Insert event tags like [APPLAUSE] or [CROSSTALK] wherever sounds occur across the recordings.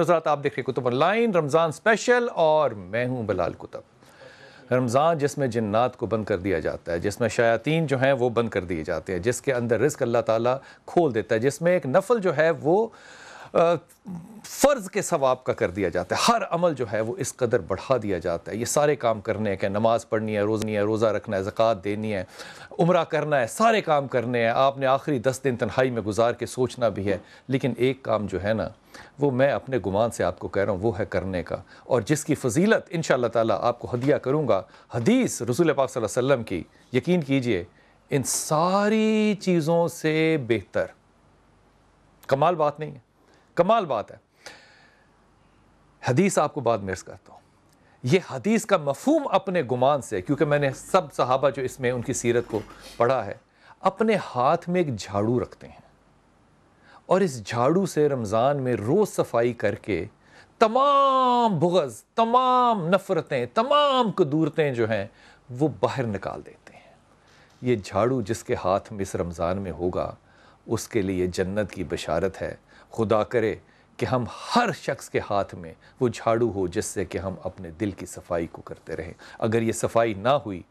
हज़रात, आप देख रहे रमज़ान स्पेशल और मैं हूँ बिलाल कुतुब। रमज़ान जिसमें जन्नात को बंद कर दिया जाता है, जिसमें शयातीन जो हैं वो बंद कर दिए जाते हैं, जिसके अंदर रिस्क अल्लाह ताला खोल देता है, जिसमें एक नफल जो है वो फ़र्ज़ के सवाब का कर दिया जाता है। हर अमल जो है वो इस कदर बढ़ा दिया जाता है। ये सारे काम करने हैं, नमाज़ पढ़नी है, रोज़नी है, रोज़ा रखना है, ज़क़़त देनी है, उम्र करना है, सारे काम करने हैं। आपने आखिरी दस दिन तन्हाई में गुजार के सोचना भी है, लेकिन एक काम जो है ना, वो मैं अपने गुमान से आपको कह रहा हूँ, वो है करने का। और जिसकी फ़जीलत इन ताला, आपको हदिया करूँगा, हदीस रसूल पाक वसल्लम की, यकीन कीजिए, इन सारी चीज़ों से बेहतर। कमाल बात नहीं है। कमाल बात है। हदीस आपको बाद में करता हूँ। ये हदीस का मफहूम अपने गुमान से, क्योंकि मैंने सब सहाबा जो इसमें उनकी सीरत को पढ़ा है, अपने हाथ में एक झाड़ू रखते हैं। और इस झाड़ू से रमज़ान में रोज़ सफ़ाई करके तमाम बुगज़, तमाम नफ़रतें, तमाम कदूरतें जो हैं, वो बाहर निकाल देते हैं। ये झाड़ू जिसके हाथ में इस रमज़ान में होगा, उसके लिए जन्नत की बशारत है। खुदा करे कि हम हर शख्स के हाथ में वो झाड़ू हो जिससे कि हम अपने दिल की सफ़ाई को करते रहें। अगर ये सफ़ाई ना हुई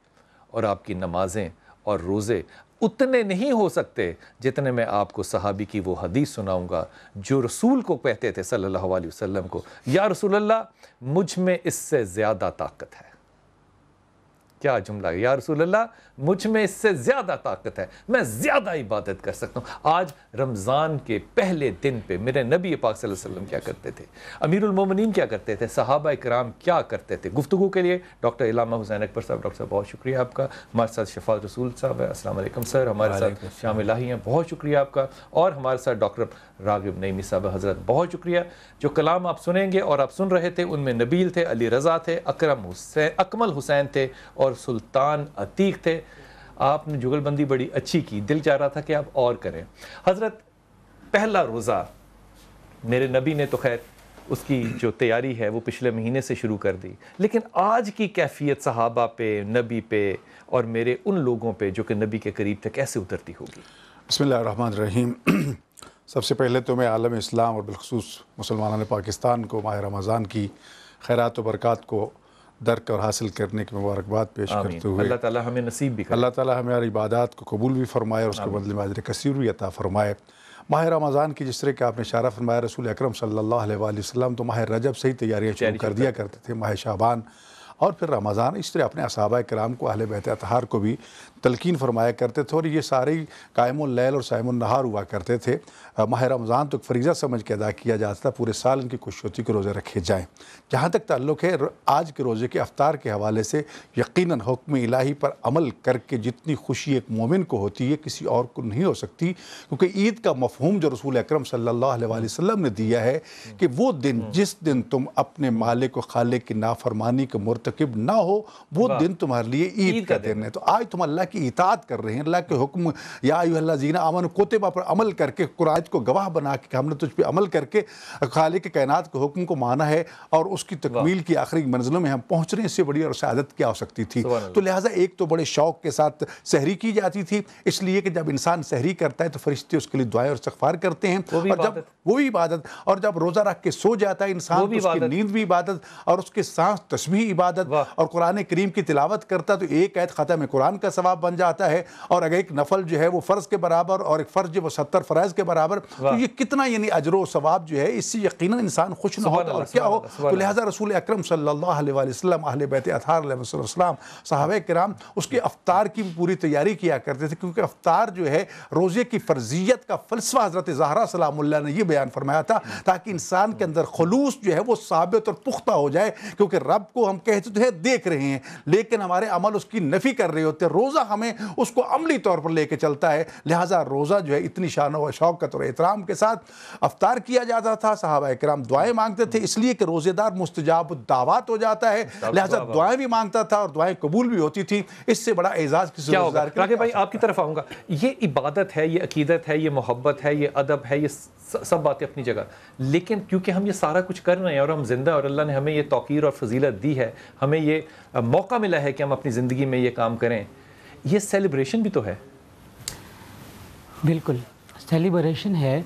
और आपकी नमाज़ें और रोज़े उतने नहीं हो सकते जितने मैं आपको सहाबी की वो हदीस सुनाऊँगा जो रसूल को कहते थे सल्लल्लाहु अलैहि वसल्लम को, या रसूल अल्लाह मुझमें इससे ज़्यादा ताकत है। क्या जुमला है? या रसूलल्लाह मुझमें इससे ज़्यादा ताकत है। मैं ज़्यादा इबादत कर सकता हूँ। आज रमज़ान के पहले दिन पे मेरे नबी पाक वसल्लम क्या करते थे? अमीरमिन क्या करते थे? सहाबा कराम क्या करते थे? गुफ्तु के लिए डॉक्टर इलामा हुसैन अकबर साहब डॉक्टर साहब बहुत शुक्रिया आपका। हमारे साथ शफात रसूल साहब है। असल सर। हमारे साथ शामिल हैं। बहुत शुक्रिया आपका। और हमारे साथ डॉक्टर रागिब नईमी साहब हज़रत बहुत शुक्रिया। जो कलाम आप सुनेंगे और आप सुन रहे थे उनमें नबील थे अली रज़ा थे अक्रम हुसैन अकमल हुसैन थे और सुल्तान अतीक थे। आपने जुगलबंदी बड़ी अच्छी की। दिल चाह रहा था कि आप और करें। हज़रत, पहला रोज़ा मेरे नबी ने तो खैर उसकी जो तैयारी है, वो पिछले महीने से शुरू कर दी। लेकिन आज की कैफियत सहाबा पे, नबी पे और मेरे उन लोगों पे जो कि नबी के करीब थे, कैसे उतरती होगी? बसमिल्लाम [CLEARS THROAT] सबसे पहले तो मैं आलम इस्लाम और बिलखसूस मुसलमान पाकिस्तान को माह रमज़ान की खैरत बरक़ात को दर्क और हासिल करने की मुबारकबाद पेश करते हुए अल्लाह ताला हमें नसीब भी अल्लाह ताला हमारी इबादत को कबूल भी फरमाए और उसके बदले में कसर भी अता फरमाए। माह रमज़ान की जिस तरह के आपने इशारा फरमाया रसूल अक्रम वसल्लम तो माह रजब से ही तैयारियाँ शुरू कर दिया करते थे माह शाबान। और फिर रमज़ान इस तरह अपने असाबा कराम को अहल बहत अतहार को भी तलकिन फरमाया करते थे और ये सारे कायमल और सायमनहार हुआ करते थे। माह रमज़ान तो फरीज़ा समझ के अदा किया जाता था पूरे साल इनकी खुशोती के रोज़े रखे जाएँ। जहाँ तक ताल्लुक़ है आज के रोज़े के अफ्तार के हवाले से यकीन हुक्म इलाही पर अमल करके जितनी खुशी एक मोमिन को होती है किसी और को नहीं हो सकती क्योंकि ईद का मफहूम जो रसूल अक्रम सल्ला वसम ने दिया है कि वो दिन जिस दिन तुम अपने मालिक व खाले की नाफरमानी के मुरतकब ना हो वो दिन तुम्हारे लिए ईद का दिन है। तो आज तुम अल्लाह की इतात कर रहे हैं अल्लाह के हुक्म या जीना अमन कोतेबा पर अमल करके कुरान को गवाह बना के हमने तुझ पर अमल करके खालिक के कायनात के हुक्म को माना है और उसकी तकमील की आखिरी मंजिलों में हम पहुँच रहे हैं इससे बड़ी और शहादत क्या हो सकती थी तो लिहाजा एक तो बड़े शौक के साथ सहरी की जाती थी इसलिए कि जब इंसान सहरी करता है तो फरिश्ते उसके लिए दुआएँ और सफ़ार करते हैं और जब वो भी इबादत और जब रोज़ा रख के सो जाता है इंसान तो उसकी नींद भी इबादत और उसके सांस तस्वीर इबादत और कुरान करीम की तिलावत करता तो एक ऐत ख़त्म कुरान का सवाब। बन जाता है और अगर एक नफल जो है वो फ़र्ज़ के बराबर और एक फ़र्ज़ वो सत्तर फ़रज़ के बराबर तो ये कितना यानी अजर सवाब जो है इससे यकीन इंसान खुश न होता। और क्या हो? तो लिहाजा रसूल अक्रम सल्लाम अहल बैत अथारसलाम साहब कराम उसके अफ्तार की भी पूरी तैयारी किया करते थे क्योंकि अफ्तार जो है रोज़े की फ़र्जियत का फ़लसफ़ा हज़रत ज़हरा सलाम ने यह बयान फरमाया था ताकि इंसान के अंदर खलूस जो है वो साबित और पुख्ता हो जाए क्योंकि रब को हम कहते तो है देख रहे हैं लेकिन हमारे अमल उसकी नफ़ी कर रहे होते हैं। रोज़ा हमें उसको अमली तौर पर लेके चलता है। लिहाजा रोज़ा जो है इतनी शान व शौकत और एहतराम के साथ अफ्तार किया जाता था। साहबा कराम दुआएँ मांगते थे इसलिए कि रोज़ेदार मुस्तजाब दावत हो जाता है। लिहाजा दुआएँ भी माँगता था और दुआएँ कबूल भी होती थी। इससे बड़ा एजाज़ किसी भाई आपकी तरफ़ आऊँगा। ये इबादत है ये अकीदत है ये मोहब्बत है ये अदब है ये सब बातें अपनी जगह। लेकिन क्योंकि हम ये सारा कुछ कर रहे हैं और हम ज़िंदा और अल्लाह ने हमें ये तोकीर और फजीलत दी है हमें ये मौका मिला है कि हम अपनी ज़िंदगी में ये काम करें। ये सेलिब्रेशन भी तो है। बिल्कुल सेलिब्रेशन है।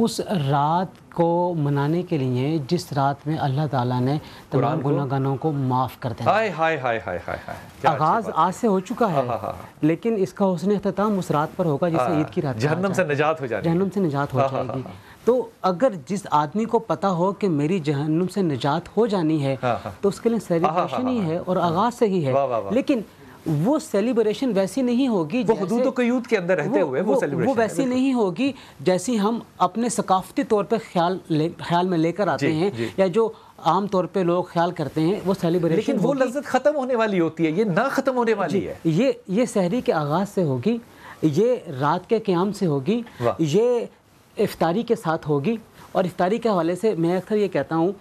उस रात को मनाने के लिए जिस रात में अल्लाह ताला ने तमाम गुनागानों को? माफ़ कर दिया। हाय हाय हाय हाय हाय हाय आगाज़ आज से हो चुका है। हाँ, हाँ, हाँ, लेकिन इसका हुसन अख्ताम उस रात पर होगा जिसे ईद की रात जहन्नम से निजात हो जाएगी। जहन्नम से निजात हो जाएगी। तो अगर जिस आदमी को पता हो कि मेरी जहन्नुम से निजात हो जानी है तो उसके लिए सेलिब्रेशन ही है और आगाज़ से ही। है लेकिन वो सेलिब्रेशन वैसी नहीं होगी वो हदूद कयूद के अंदर रहते हुए वो, वो, वो वैसी नहीं होगी जैसी हम अपने सकाफती तौर पे ख्याल ले, ख्याल में लेकर आते हैं. या जो आम तौर पे लोग ख्याल करते हैं वो सेलिब्रेशन लेकिन वो लज्जत ख़त्म होने वाली होती है ये ना ख़त्म होने वाली है। ये ये शहरी के आगाज़ से होगी ये रात के क़्याम से होगी ये इफ्तारी के साथ होगी। और इफ्तारी के हवाले से मैं अक्सर ये कहता हूँ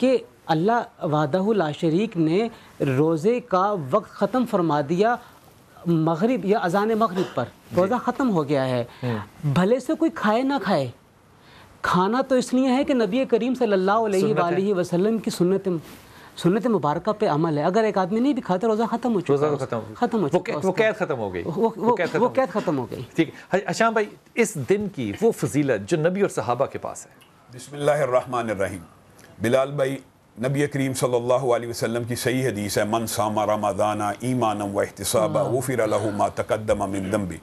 कि अल्लाह वादा शरीक ने रोज़े का वक्त ख़त्म फरमा दिया मगरिब या अजान मगरिब पर। रोज़ा ख़त्म हो गया है। हम्म। भले से कोई खाए ना खाए खाना तो इसलिए है कि नबी करीम सल्लल्लाहु अलैहि वसल्लम की सुन्नत सुन्नत मुबारक पे अमल है। अगर एक आदमी नहीं भी खाता रोज़ा ख़त्म हो चुका खत्म खत्म हो चुका वो कैद ख़त्म हो गई। वो कैद ख़त्म हो गई। ठीक है। अशाम भाई इस दिन की वो फजीलत जो नबी और सहाबा के पास है। बिस्मिल्लाहिर्रहमानिर्रहीम। बिलाल भाई नबी करीम सल्लल्लाहु अलैहि वसल्लम की सही हदीस है मन सामा रमादाना ईमान व एहतसाबा वो फिर मा तकदम मिन दम्बी।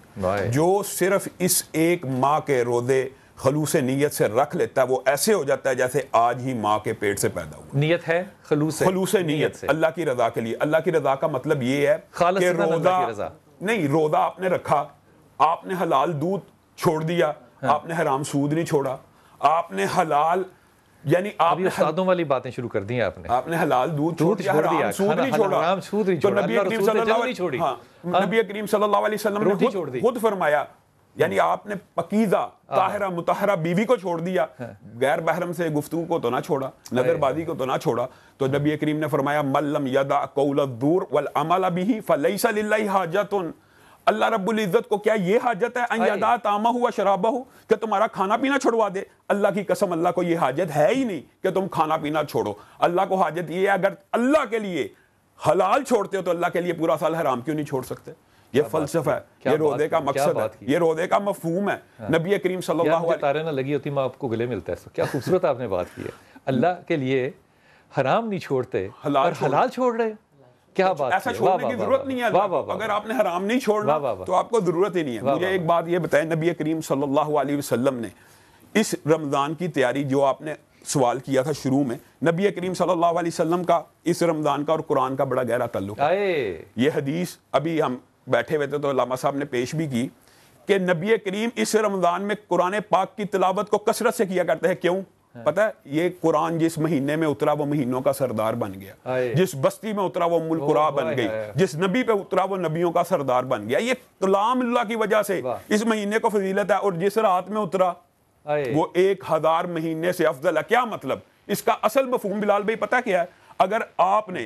जो सिर्फ़ इस एक माँ के रोदे खलूस नीयत से रख लेता है वो ऐसे हो जाता है जैसे आज ही माँ के पेट से पैदा हुआ। नीयत है? खलूस खलूस नीयत। से। अल्लाह की रजा के लिए। अल्लाह की रजा का मतलब ये है कि रोदा नहीं रोदा आपने रखा आपने हलाल दूध छोड़ दिया हाँ। आपने हराम सूद नहीं छोड़ा आपने हलाल यानी आप उस्तादों वाली बातें शुरू कर दी आपने। आपने हलाल दूध छोड़ दिया हराम सूद नहीं छोड़ा। हराम सूद नहीं छोड़ा नबी करीम सल्लल्लाहु अलैहि हाँ, हाँ। नबी करीम सल्लल्लाहु अलैहि वसल्लम ने खुद खुद फरमाया यानी आपने पकीजा हाँ। ताहरा मुताहरा बीवी को छोड़ दिया। गैर बहरम से गुफ्तु को तो ना छोड़ा नजरबाजी को तो ना छोड़ा। तो नबी करीम ने फरमाया मल्लम यदा कौल दूर वल अमल फलैसा लिल्लाहि हाजतुन। अल्लाह रब्बुल इज़्ज़त को क्या ये हाजत है? अयादा तामा हुआ शराबा हो कि तुम्हारा खाना पीना छुड़वा दे। अल्लाह की कसम अल्लाह को ये हाजत है ही नहीं कि तुम खाना पीना छोड़ो। अल्लाह को हाजत ये है अगर अल्लाह के लिए हलाल छोड़ते हो तो अल्लाह के लिए पूरा साल हराम क्यों नहीं छोड़ सकते? ये फलसफा है। ये रोदे का मकसद है। ये रोदे का मफहूम है। हाँ। नबी करीम सल्लल्लाहु अलैहि तारे ना लगी होती मैं आपको गले मिलता है। क्या खूबसूरत आपने बात की है। अल्लाह के लिए हराम नहीं छोड़ते हलाल हलाल छोड़ रहे क्या बात ऐसा छोड़ने की ज़रूरत नहीं है अगर आपने हराम नहीं छोड़ना तो आपको ज़रूरत ही नहीं है। मुझे एक बात ये बताए नबी करीम सल्लल्लाहु अलैहि वसल्लम ने इस रमज़ान की तैयारी जो आपने सवाल किया था शुरू में नबी करीम सल्लल्लाहु अलैहि वसल्लम का इस रमज़ान का और कुरान का बड़ा गहरा ताल्लुक है। ये हदीस अभी हम बैठे हुए थे तो लामा साहब ने पेश भी की कि नबी करीम इस रमज़ान में कुरान पाक की तिलावत को कसरत से किया करते हैं। क्यों? पता है ये कुरान जिस महीने में उतरा वो महीनों का सरदार बन गया। जिस बस्ती में उतरा वो मुल्कुरा बन गई। जिस नबी पे उतरा वो नबियों का सरदार बन गया। ये कलाम अल्लाह की वजह से इस महीने को फजीलत है और जिस रात में उतरा वो एक हज़ार महीने से अफजल है। क्या मतलब? इसका असल मफहूम बिलाल भाई पता क्या है? अगर आपने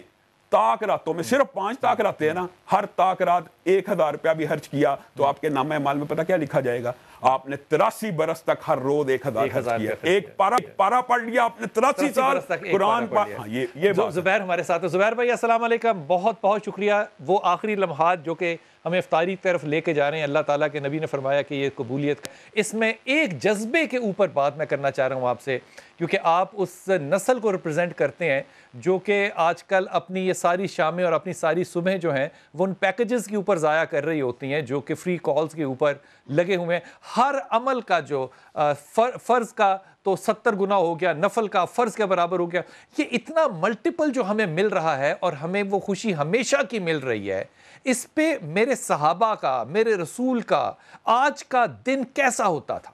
ताक रातों में सिर्फ़ पाँच ताक रातें हैं ना हर ताक रात एक हज़ार रुपया भी खर्च किया तो आपके नाम माल में पता क्या लिखा जाएगा? आपने तिरासी बरस तक हर रोज एक हज़ार किया। एक पारा पारा पढ़ लिया आपने तिरासी साल कुरान हाँ, ये ये जुबैर हमारे साथ है। जुबैर भाई अस्सलाम वालेकुम बहुत बहुत शुक्रिया। वो आखिरी लम्हात जो कि हमें अफ्तारी की तरफ़ लेके जा रहे हैं अल्लाह ताला के नबी ने फरमाया कि ये कबूलियत इसमें एक जज्बे के ऊपर बात मैं करना चाह रहा हूँ आपसे क्योंकि आप उस नस्ल को रिप्रेजेंट करते हैं जो कि आजकल अपनी ये सारी शामें और अपनी सारी सुबह जो हैं वो उन पैकेजेस के ऊपर ज़ाया कर रही होती हैं जो कि फ्री कॉल्स के ऊपर लगे हुए हैं। हर अमल का जो फर, फ़र्ज़ का तो सत्तर गुना हो गया नफल का फ़र्ज़ के बराबर हो गया। ये इतना मल्टीपल जो हमें मिल रहा है और हमें वो खुशी हमेशा की मिल रही है इस पे मेरे सहाबा का मेरे रसूल का आज का दिन कैसा होता था?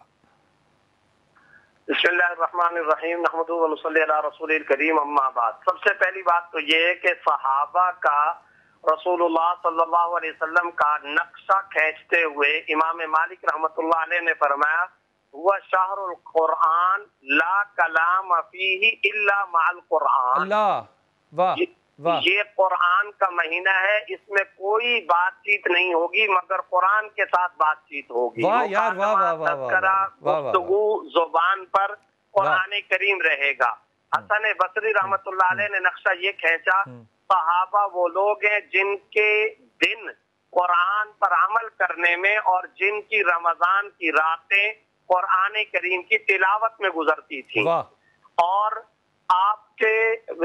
सबसे पहली बात तो ये है कि सहाबा का रसूलुल्लाह सल्लल्लाहु अलैहि वसल्लम का नक्शा खींचते हुए इमाम मालिक रहमतुल्लाह ने फरमाया हुआ शाहरुल कुरान ला कलाम फीही इल्ला माल कुरान अल्लाह वाह ये कुरान का महीना है इसमें कोई बातचीत नहीं होगी मगर कुरान के साथ बातचीत होगी। गुफ्तगु ज़ुबान पर कुरान करीम रहेगा। हसन बसरी रहमत ने नक्शा ये खींचा हम्म। सहाबा वो लोग हैं जिनके दिन कुरान पर अमल करने में और जिनकी रमज़ान की रातें कुरान करीम की तिलावत में गुजरती थी। और आपके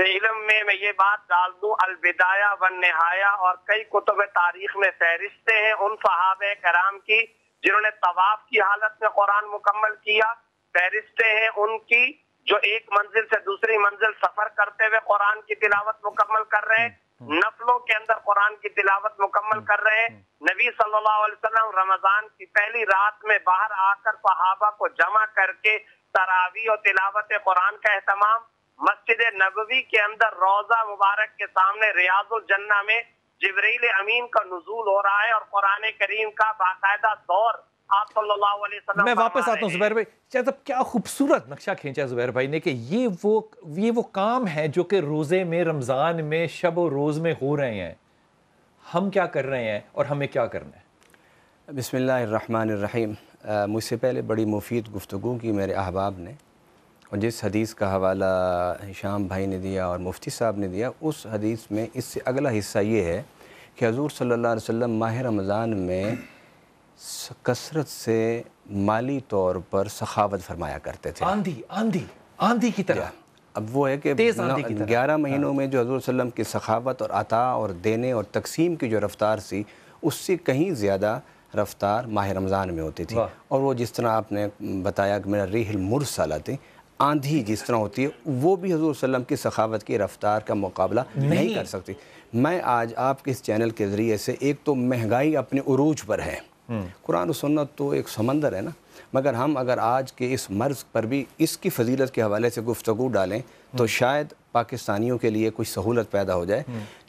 इलम में मैं ये बात डाल दूँ अलविदाया वन नहाया और कई कुतुब तारीख में फहरिस्ते हैं उन सहाब कराम की जिन्होंने तवाफ की हालत में कुरान मुकम्मल किया। फहरिस्ते हैं उनकी जो एक मंजिल से दूसरी मंजिल सफ़र करते हुए कुरान की तिलावत मुकम्मल कर रहे हैं नफलों के अंदर कुरान की तिलावत मुकम्मल कर रहे हैं। नबी सल्लल्लाहु अलैहि वसल्लम रमज़ान की पहली रात में बाहर आकर सहाबा को जमा करके तरावी और तिलावत कुरान का अहतमाम मस्जिद नबवी के अंदर रोजा मुबारक के सामने रियाजुल जन्ना में जबरील अमीन का नजूल हो रहा है और कुरान करीम का बाकायदा दौर आप सल्लल्लाहु अलैहि वसल्लम मैं वापस आता हूँ जुबैर भाई। शायद अब क्या खूबसूरत नक्शा खींचा जुबैर भाई ने कि ये वो ये वो काम है जो कि रोज़े में रमज़ान में शब व रोज़ में हो रहे हैं। हम क्या कर रहे हैं और हमें क्या करना है? बिसमीम मुझसे पहले बड़ी मुफीद गुफ्तु की मेरे अहबाब ने और जिस हदीस का हवाला हिशाम भाई ने दिया और मुफ्ती साहब ने दिया उस हदीस में इससे अगला हिस्सा ये है कि हजूर सल्लल्लाहु अलैहि वसल्लम माह रमज़ान में कसरत से माली तौर पर सखावत फरमाया करते थे। आंधी आंधी आंधी की तरह। अब वो है कि ग्यारह महीनों में जो हजूर वसल्लम की सखावत और अता और देने और तकसीम की जो रफ्तार थी उससे कहीं ज़्यादा रफ्तार माह रमज़ान में होती थी। और वो जिस तरह आपने बताया कि मेरा रेहल मुरसला थी आंधी जिस तरह होती है वो भी हजूर वसल्लम की सखावत की रफ्तार का मुकाबला नहीं, नहीं। कर सकती। मैं आज आपके इस चैनल के ज़रिए से एक तो महँगाई अपने उरूज पर है। कुरान और सुन्नत तो एक समंदर है ना। मगर हम अगर आज के इस मर्ज़ पर भी इसकी फजीलत के हवाले से गुफ्तु डालें तो शायद पाकिस्तानियों के लिए कुछ सहूलत पैदा हो जाए।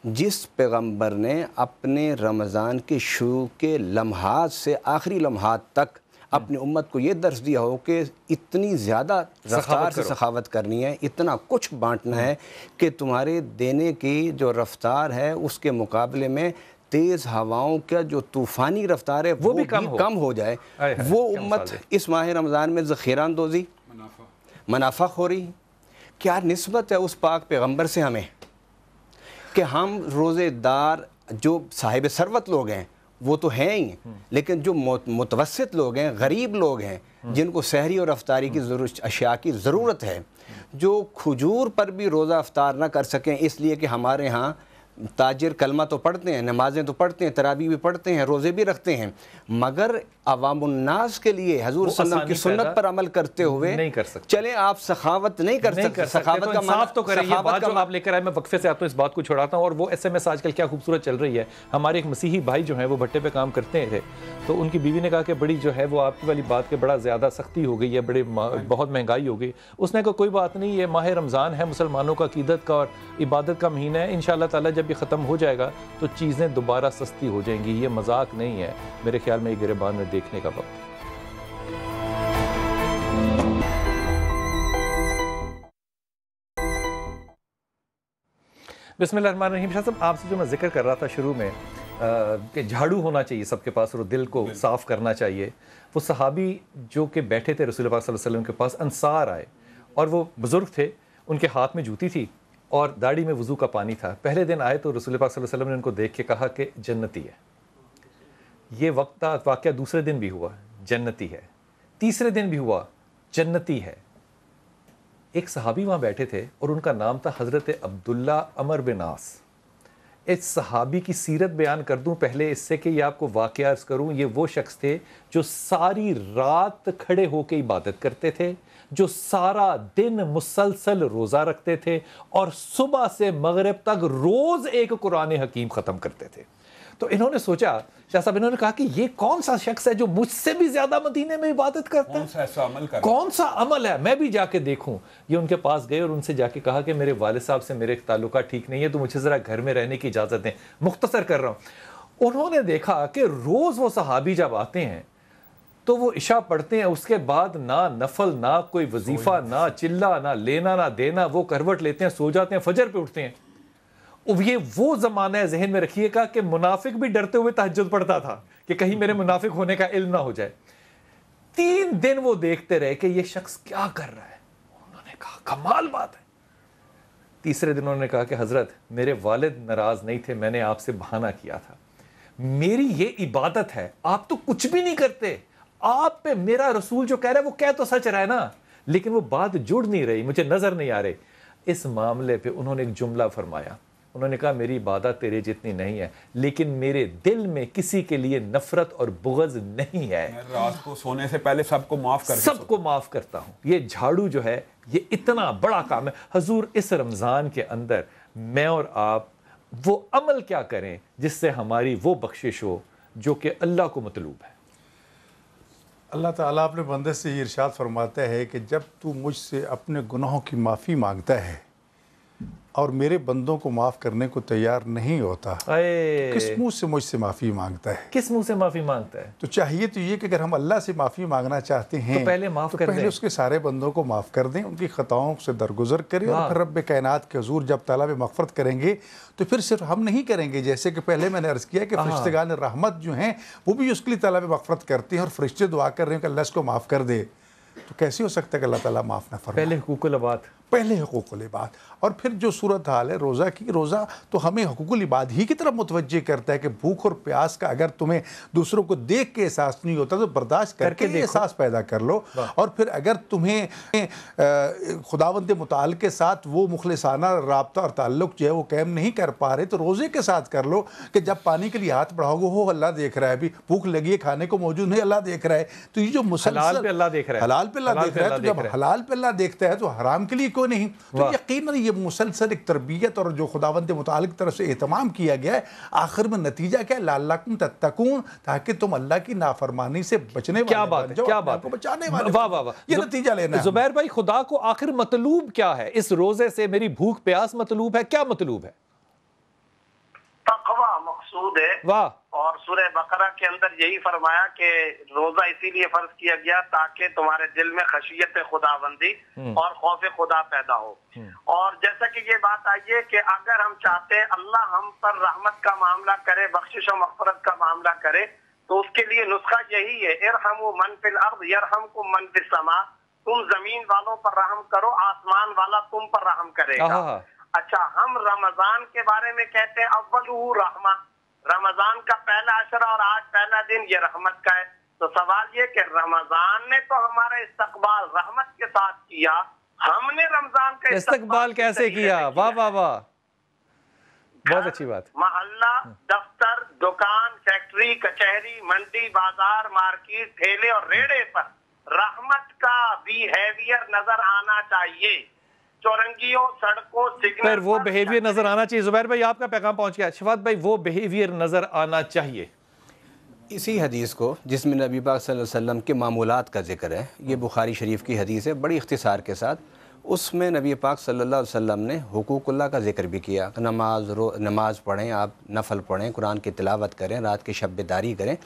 जिस पैगंबर ने अपने रमज़ान के शुरू के लम्हात से आखिरी लम्हात तक अपनी उम्मत को ये दर्ज दिया हो कि इतनी ज़्यादा रफ्तार से सखावत करनी है इतना कुछ बांटना है कि तुम्हारे देने की जो रफ्तार है उसके मुकाबले में तेज़ हवाओं का जो तूफ़ानी रफ्तार है वो, वो भी कम भी हो, कम हो जाए। वो उम्मत इस माह रमज़ान में ज़ख़ीरा अंदोज़ी। मुनाफा। खोरी। क्या नस्बत है उस पाक पैगंबर से हमें? कि हम रोज़ेदार जो साहिब सरवत लोग हैं वो तो हैं ही। लेकिन जो मुतवसत लोग हैं गरीब लोग हैं जिनको शहरी और अफ्तारी की ज़रूरत अशिया की ज़रूरत है जो खजूर पर भी रोज़ा अफ्तार ना कर सकें इसलिए कि हमारे यहाँ ताजिर कलमा तो पढ़ते हैं नमाजें तो पढ़ते हैं तराबी भी पढ़ते हैं रोज़े भी रखते हैं मगर अवामनास के लिए हजूर की सुन्नत पर अमल करते हुए नहीं कर सकते। चले आप सखावत नहीं कर नहीं सकते। सखावत तो का साफ़ तो करें ये बात जो आप लेकर आए मैं वक्फे से आपको इस बात को छोड़ाता हूँ और वो एस एम एस आजकल क्या खूबसूरत चल रही है। हमारे एक मसीही भाई जो है वो भट्टे पे काम करते थे तो उनकी बीवी ने कहा कि बड़ी जो है वो आपकी वाली बात के बड़ा ज़्यादा सख्ती हो गई है बड़े बहुत महँगाई हो गई। उसने कहा कोई बात नहीं ये माह रमज़ान है मुसलमानों का अकीदत का और इबादत का महीना है इन ताला जब ये ख़त्म हो जाएगा तो चीज़ें दोबारा सस्ती हो जाएँगी। ये मज़ाक नहीं है मेरे ख्याल में ये गिरबान में देखने का वक्त। शाह साहब आपसे जो मैं ज़िक्र कर रहा था शुरू में कि झाड़ू होना चाहिए सबके पास और दिल को साफ़ करना चाहिए वो सहाबी जो कि बैठे थे रसूल पाक वसल्लम के पास अंसार आए और वो बुज़ुर्ग थे उनके हाथ में जूती थी और दाढ़ी में वज़ू का पानी था। पहले दिन आए तो रसूल पाक वसल्लम ने उनको देख के कहा कि जन्नती है। ये वक्त वाक़ दूसरे दिन भी हुआ, जन्नती है। तीसरे दिन भी हुआ, जन्नती है। एक सहाबी वहाँ बैठे थे और उनका नाम था हज़रत अब्दुल्ला अमर बिनास इस सहाबी की सीरत बयान कर दूँ पहले इससे कि ये आपको वाक़ करूँ, ये वो शख्स थे जो सारी रात खड़े होकर इबादत करते थे जो सारा दिन मुसलसल रोज़ा रखते थे और सुबह से मगरब तक रोज़ एक कुरान हकीम ख़त्म करते थे। तो इन्होंने सोचा शाह साहब इन्होंने कहा कि ये कौन सा शख्स है जो मुझसे भी ज़्यादा मदीने में इबादत करता है? कौन सा अमल कौन सा अमल है? मैं भी जाके देखूँ। ये उनके पास गए और उनसे जाके कहा कि मेरे वाले साहब से मेरे ताल्लुका ठीक नहीं है तो मुझे ज़रा घर में रहने की इजाज़त दें। मुख्तसर कर रहा हूँ। उन्होंने देखा कि रोज़ वो सहाबी जब आते हैं तो वो इशा पढ़ते हैं उसके बाद ना नफल ना कोई वजीफ़ा ना चिल्ला ना लेना ना देना वो करवट लेते हैं सो जाते हैं फजर पे उठते हैं। ये वो ज़माना है जहन में रखिएगा कि मुनाफिक भी डरते हुए तहजद पढ़ता था कि कहीं मेरे मुनाफिक होने का इल्म ना हो जाए। तीन दिन वो देखते रहे कि ये शख्स क्या कर रहा है। उन्होंने कहा कमाल बात है। तीसरे दिन उन्होंने कहा कि हज़रत मेरे वालिद नाराज़ नहीं थे मैंने आपसे बहाना किया था। मेरी ये इबादत है आप तो कुछ भी नहीं करते। आप पे मेरा रसूल जो कह रहा है वो कह तो सच रहा है ना लेकिन वो बात जुड़ नहीं रही मुझे नज़र नहीं आ रही। इस मामले पे उन्होंने एक जुमला फरमाया। उन्होंने कहा मेरी इबादत तेरे जितनी नहीं है लेकिन मेरे दिल में किसी के लिए नफरत और बुगज नहीं है। रात को सोने से पहले सबको माफ़ कर सबको माफ़ करता हूँ। ये झाड़ू जो है ये इतना बड़ा काम है। हजूर इस रमज़ान के अंदर मैं और आप वो अमल क्या करें जिससे हमारी वो बख्शिश हो जो कि अल्लाह को मतलूब है? अल्लाह ताला अपने बंदे से ये इरशाद फरमाता है कि जब तू मुझसे अपने गुनाहों की माफ़ी माँगता है और मेरे बंदों को माफ़ करने को तैयार नहीं होता। किस मुँह से मुझसे माफ़ी माँगता है? किस मुँह से माफ़ी माँगता है? तो चाहिए तो ये कि अगर हम अल्लाह से माफ़ी मांगना चाहते हैं तो पहले माफ़ तो कर पहले दें। उसके सारे बंदों को माफ़ कर दें उनकी ख़ताओं से दरगुजर करें और फिर रब कायनात के हजूर जब ताला में मफ़रत करेंगे तो फिर सिर्फ़ हम नहीं करेंगे जैसे कि पहले मैंने अर्ज़ किया कि फरिश्तेगान रहमत जो हैं वो भी उसके लिए ताला में मफ़रत करते हैं और फरिश्ते दुआ कर रहे हैं कि अल्लाह इसको माफ़ कर दे। तो कैसे हो सकता है कि अल्लाह ताला माफ़ ना फरमाए? पहले इबाद पहले हकूक़ुल इबाद और फिर जो सूरत हाल है रोज़ा की रोज़ा तो हमें हकूक़ुल इबाद ही की तरफ़ मुतवजह करता है कि भूख और प्यास का अगर तुम्हें दूसरों को देख के एहसास नहीं होता तो बर्दाश्त करके एहसास पैदा कर लो। और फिर अगर तुम्हें खुदावंद मुताल के साथ वो मुखलसाना रबता और ताल्लुक़ जो है वो कैम नहीं कर पा रहे तो रोज़े के साथ कर लो कि जब पानी के लिए हाथ बढ़ाओगे हो अल्लाह देख रहा है अभी भूख लगी है खाने को मौजूद नहीं अल्लाह देख रहा है। तो ये जो हलाल पे अल्लाह देख रहा है। हलाल पे अल्लाह देख रहा है तो जब। हलाल पे अल्लाह देखता है तो हराम के लिए क्यों नहीं। तो यकीन ये मुसलसल एक तरबियत और जो खुदावंद मुताल की तरफ़ से एहतमाम किया गया है आखिर में नतीजा क्या है? लाल्लाकुम तत्तकून ताकि तुम अल्लाह की नाफरमानी से बचने क्या बात है क्या बात को बचाने वाले वाह वाह वाह। ये नतीजा लेना जुबैर भाई खुदा को आखिर मतलूब क्या है? इस रोज़े से मेरी भूख प्यास मतलूब है? क्या मतलूब है? तकवा मकसूद है। वाह। और सूरह बकरा के अंदर यही फरमाया कि रोजा इसीलिए फ़र्ज़ किया गया ताकि तुम्हारे दिल में खशियत खुदाबंदी और खौफ खुदा पैदा हो। और जैसा कि ये बात आई है कि अगर हम चाहते हैं अल्लाह हम पर रहमत का मामला करे बख्शिश और मफरत का मामला करे तो उसके लिए नुस्खा यही है इरहमु मन फिल अर्द को मन फिस समा। तुम ज़मीन वालों पर रहम करो आसमान वाला तुम पर रहम करेगा। अच्छा हम रमज़ान के बारे में कहते हैं अव्वल रहमा। रमज़ान का पहला अशर और आज पहला दिन ये रहमत का है। तो सवाल ये कि रमज़ान ने तो हमारा इस्तकबाल रहमत के साथ किया हमने रमज़ान का इस्तकबाल कैसे किया? वाह वाह वाह। बहुत अच्छी बात। मोहल्ला दफ्तर दुकान फैक्ट्री कचहरी मंडी बाज़ार मार्केट ठेले और रेड़े पर रहमत का बिहेवियर नज़र आना चाहिए। चौरंगियों सड़कों सिग्नल पर वो बिहेवियर नज़र आना चाहिए। जुबैर भाई आपका पैगाम पहुँच गया। शफात भाई वो बिहेवियर नज़र आना चाहिए। इसी हदीस को जिसमें नबी पाक सल्लल्लाहु अलैहि वसल्लम के मामूलात का ज़िक्र है ये बुखारी शरीफ की हदीस है बड़ी इख्तिसार के साथ। उसमें नबी पाक सल्लल्लाहु अलैहि वसल्लम ने हुकूकुल्लाह का ज़िक्र भी किया। नमाज़ रो नमाज़ पढ़ें आप नफल पढ़ें कुरान की तिलावत करें रात की शब्बेदारी करें।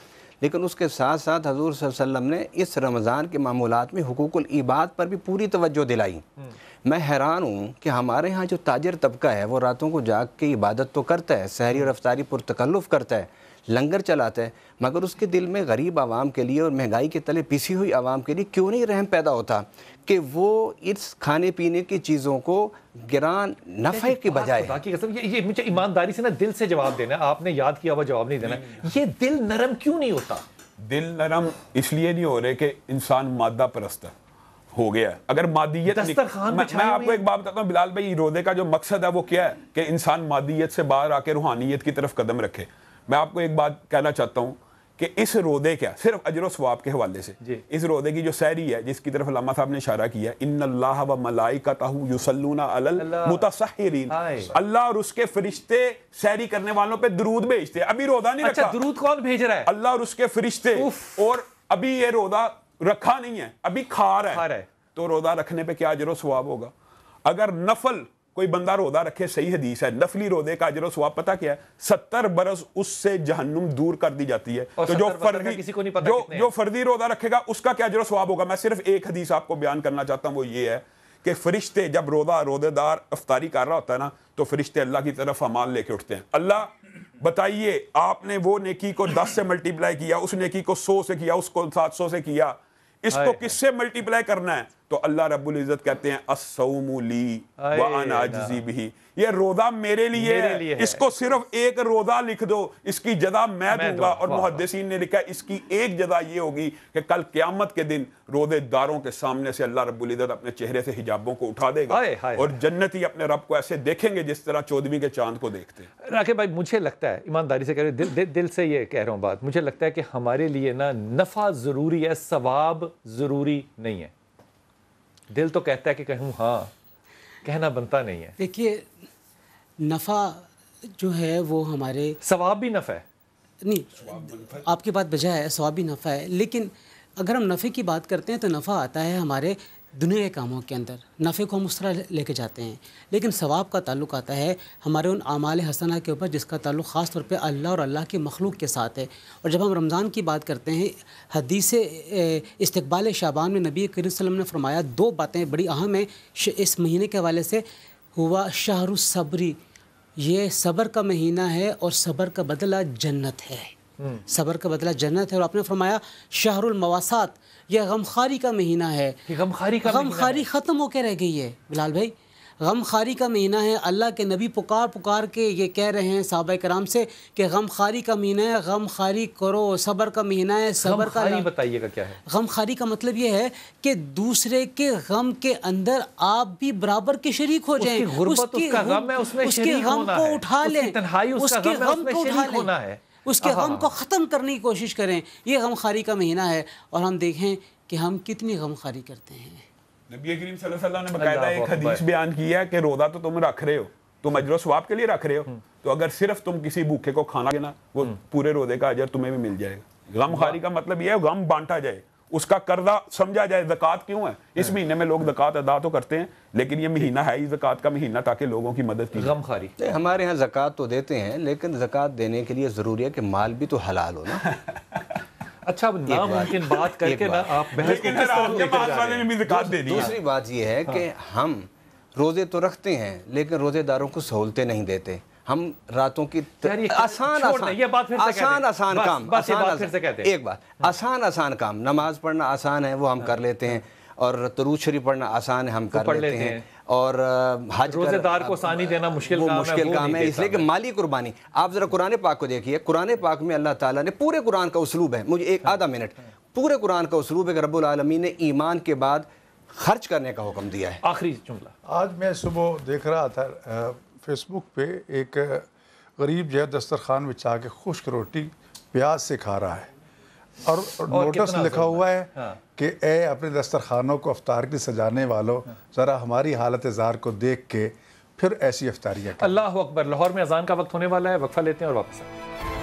लेकिन उसके साथ साथ हजूर वसल्लम ने इस रमज़ान के मामूलत में हुकूकुल इबाद पर भी पूरी तवज्जो दिलाई। मैं हैरान हूँ कि हमारे यहाँ जो ताजर तबका है वो रातों को जाग के इबादत तो करता है शहरी और रफ्तारी पुरतकल्लुफ़ करता है। लंगर चलाता है मगर उसके दिल में गरीब आवाम के लिए और महँगाई के तले पिसी हुई आवाम के लिए क्यों नहीं रहम पैदा होता कि वो इस खाने पीने की चीज़ों को गिरान नफ़े की बजाय खुदा की कसम ये, ये मुझे ईमानदारी से ना दिल से जवाब देना आपने याद किया हुआ जवाब नहीं देना ये दिल नरम क्यों नहीं होता? दिल नरम इसलिए नहीं हो रहे कि इंसान मादा परस्त है हो गया है। अगर मादियत मैं, मैं आपको एक बात बताता हूँ बिलाल भाई रोदे का जो मकसद है वो क्या है? कि इंसान मादियत से बाहर आके रूहानियत की तरफ़ कदम रखे। मैं आपको एक बात कहना चाहता हूँ कि इस रोदे क्या सिर्फ़ अजर स्वाब के हवाले से। इस रोदे की जो सैरी है जिसकी तरफ़ अल्लामा साहब ने इशारा किया इन अल्लाह व अलल अल्लाह। मुतसहिरीन। अल्लाह और उसके फरिश्ते सैरी करने वालों पे दरूद भेजते अभी रोदा नहीं अच्छा रखा। दुरूद कौन भेज रहा है? अल्लाह और उसके फरिश्ते। और अभी ये रोदा रखा नहीं है अभी खा रहा है, तो रोदा रखने पर क्या अजर स्वाब होगा? अगर नफल कोई बंदा रोदा रखे सही हदीस है नफली रोदे का अजर स्वाब पता क्या है? सत्तर बरस उससे जहन्नुम दूर कर दी जाती है। तो जो 70 फर्जी किसी को नहीं पता जो जो फर्जी रोदा रखेगा उसका क्या अजर स्वाब होगा? मैं सिर्फ़ एक हदीस आपको बयान करना चाहता हूँ वो ये है कि फरिश्ते जब रोदा रोदेदार अफ्तारी कर रहा होता है ना तो फरिश्ते अल्लाह की तरफ़ अमाल लेके उठते हैं। अल्लाह बताइए आपने वो नेकी को दस से मल्टीप्लाई किया उस नेकी को सौ से किया उसको सात सौ से किया इसको किससे मल्टीप्लाई करना है? तो अल्लाह रब्बुल इज़्ज़त कहते हैं असौमुली व अनाजी भी ये रोजा मेरे लिए, मेरे है। लिए है। इसको सिर्फ़ एक रोजा लिख दो इसकी जदा मैं, मैं दूँगा। और मुहदसिन ने लिखा इसकी एक जदा ये होगी कि कल क्यामत के दिन रोजेदारों के सामने से अल्लाह रब्बुल इज़्ज़त अपने चेहरे से हिजाबों को उठा देगा। और जन्नती अपने रब को ऐसे देखेंगे जिस तरह चौदहवीं के चाँद को देखते हैं। राके भाई मुझे लगता है ईमानदारी से कह रहे दिल, दिल, दिल से ये कह रहा हूँ बात मुझे लगता है कि हमारे लिए ना नफ़ा ज़रूरी है सवाब ज़रूरी नहीं है। दिल तो कहता है कि कहूँ हाँ कहना बनता नहीं है। देखिए नफ़ा जो है वो हमारे सवाब भी नफ़ा है। नहीं आपकी बात बजा है सवाब भी नफ़ा है। लेकिन अगर हम नफ़े की बात करते हैं तो नफ़ा आता है हमारे दुनिया के कामों के अंदर नफ़े को हम उस तरह लेके जाते हैं। लेकिन सवाब का ताल्लुक आता है हमारे उन आमाल हसना के ऊपर जिसका ताल्लुक ख़ास तौर पे अल्लाह और अल्लाह के मखलूक के साथ है। और जब हम रमज़ान की बात करते हैं हदीस इस्तबाल शाबान में नबी करीम ने फरमाया दो बातें बड़ी अहम हैं इस महीने के हवाले से। हुआ शाहरुसबरी ये सब्र का महीना है और सब्र का बदला जन्नत है। हम्म। सब्र का बदला जन्नत है। और आपने फरमाया शाहरुल मवासात यह गमखारी का महीना है। गमखारी का गमखारी ख़त्म होकर रह गई है बिलाल भाई। गम खारी का महीना है अल्लाह के नबी पुकार पुकार के ये कह रहे हैं साहब कराम से कि गम खारी का महीना है गम खारी करो सब्र का महीना है सब्र का बताइएगा क्या है? गम खारी का मतलब ये है कि दूसरे के गम के अंदर आप भी बराबर के शरीक हो जाए। उसके गम को उठा लें। उसके गम को उठा लें। उसके गम को ख़त्म करने की कोशिश करें। ये गम खारी का महीना है और हम देखें कि हम कितनी गम खारी करते हैं। नबी करीम सल्लल्लाहु ने बकायदा एक हदीस बयान किया कि रोज़ा तो तुम रख रहे हो तुम अजर स्वाब के लिए रख रहे हो। हम्म। तो अगर सिर्फ़ तुम किसी भूखे को खाना देना वो हम्म। पूरे रोज़े का अजर तुम्हें भी मिल जाएगा। गम खारी का मतलब यह है गम बांटा जाए। उसका कर्जा समझा जाए जक़ात क्यों है? इस महीने में लोग जक़ात अदा तो करते हैं लेकिन ये महीना है ही जक़ात का महीना ताकि लोगों की मदद की गम खारी हमारे यहाँ जक़ात तो देते हैं लेकिन जक़ात देने के लिए ज़रूरी है कि माल भी तो हलाल हो ना। [LAUGHS] अच्छा नामुमकिन बात करके ना आप को हैं? दूसरी बात यह है कि हाँ। हम रोज़े तो रखते हैं लेकिन रोज़ेदारों को सहूलतें नहीं देते। हम रातों की आसान आसान ये बात फिर आसान आसान काम आसान फिर से कहते हैं एक बात आसान आसान काम नमाज़ पढ़ना आसान है वो हम कर लेते हैं और तरूज शरीफ पढ़ना आसान है हम कर लेते हैं और हज रोजेदार को सानी देना मुश्किल वो मुश्किल काम है इसलिए कि माली कुर्बानी आप ज़रा कुरान पाक को देखिए कुरान पाक में अल्लाह ताला ने पूरे कुरान का उसलूब है मुझे एक आधा मिनट पूरे कुरान का उसलूब है कि रब्बुल आलमीन ने ईमान के बाद खर्च करने का हुक्म दिया है। आखिरी जुमला। आज मैं सुबह देख रहा था फेसबुक पे एक गरीब जो है दस्तरखान बिछा के खुश्क रोटी प्याज से खा रहा है। और, और नोटिस लिखा हुआ है? हाँ। कि ए अपने दस्तरखानों को अफतार की सजाने वालों ज़रा हमारी हालत इजार को देख के फिर ऐसी अफ्तारियाँ अल्लाह अकबर। लाहौर में अजान का वक्त होने वाला है वक्फा लेते हैं और वापस आए